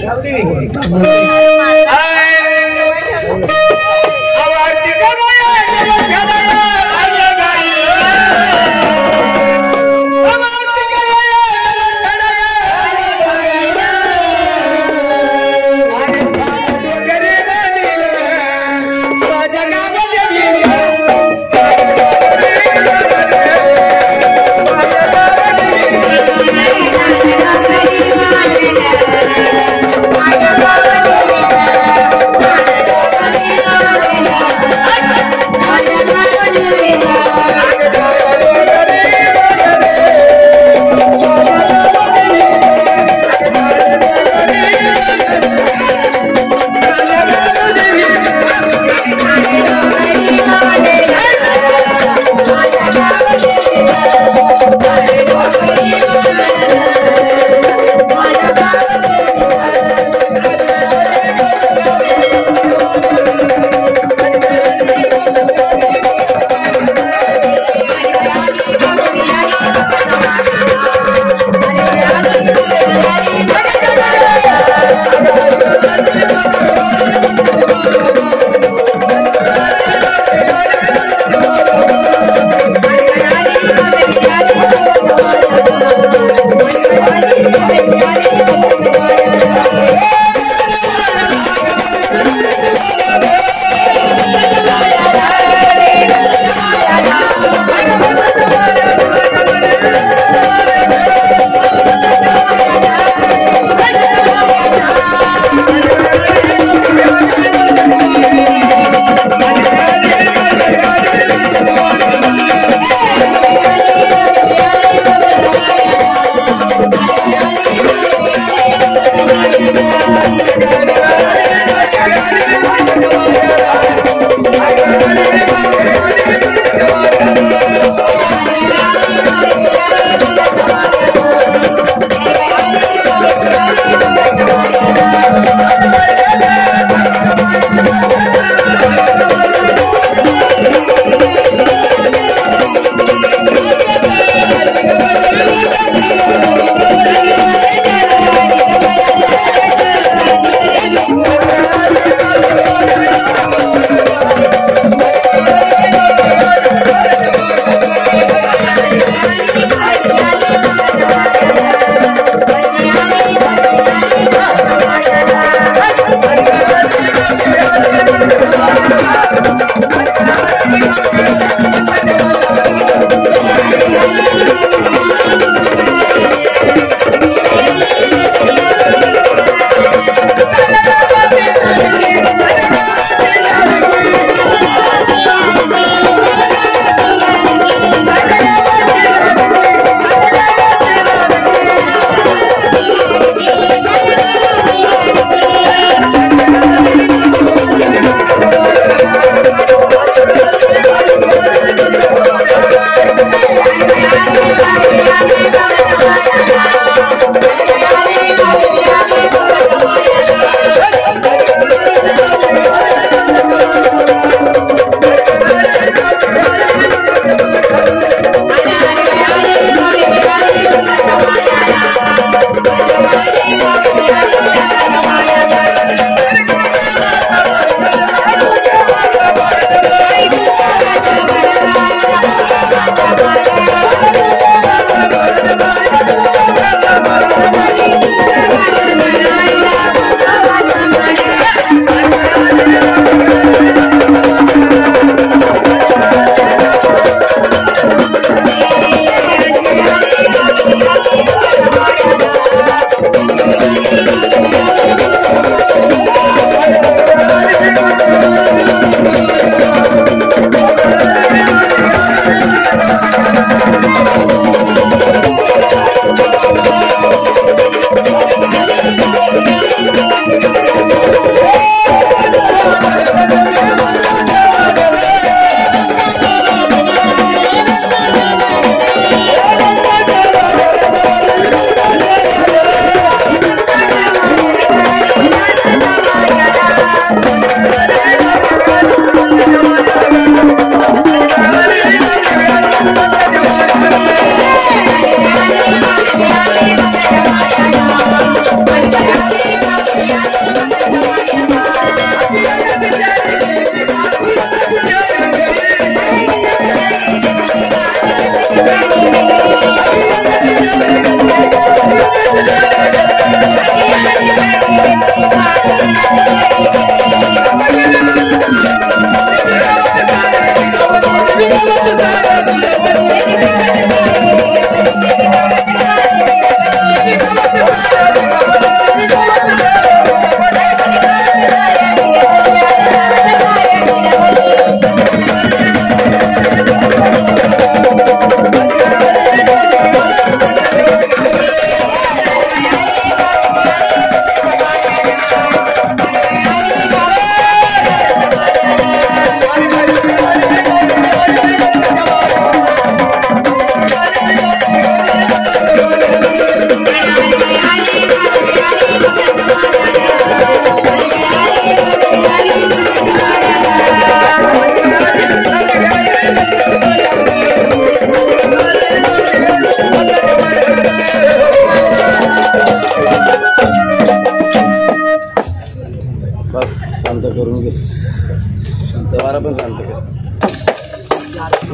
Thank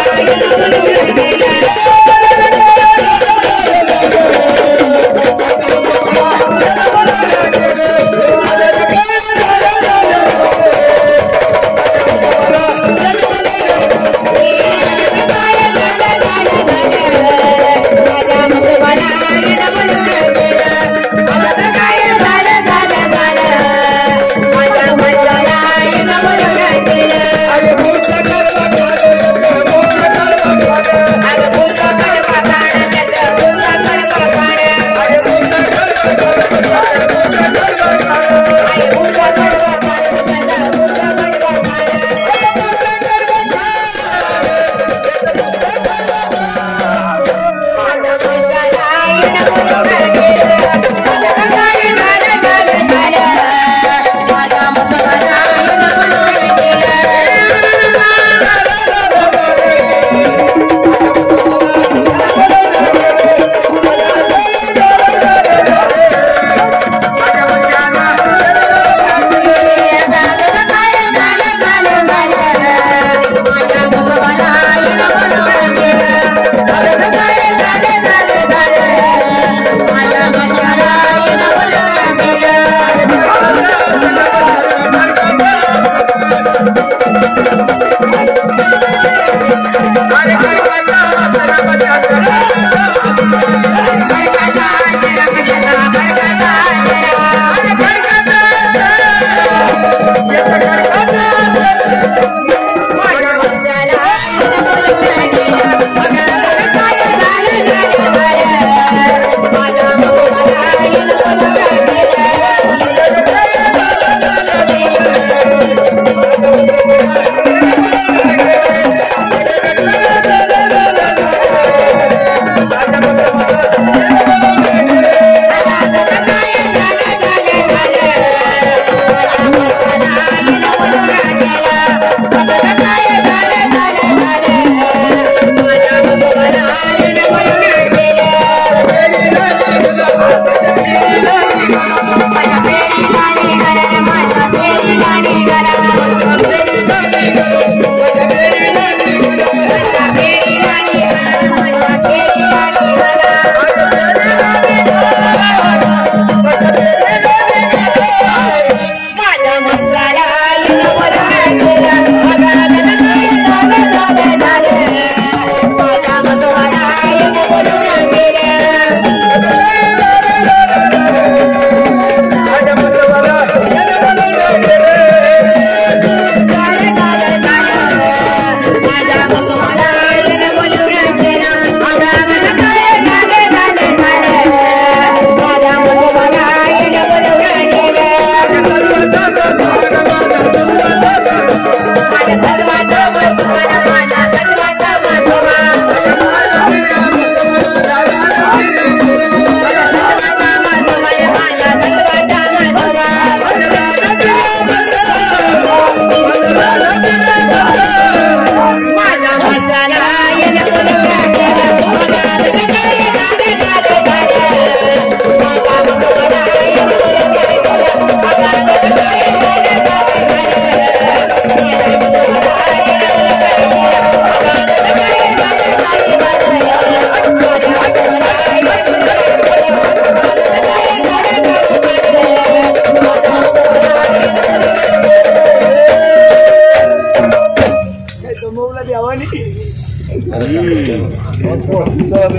Hallelujah.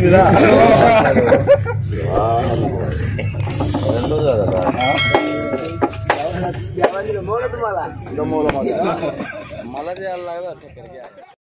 it up.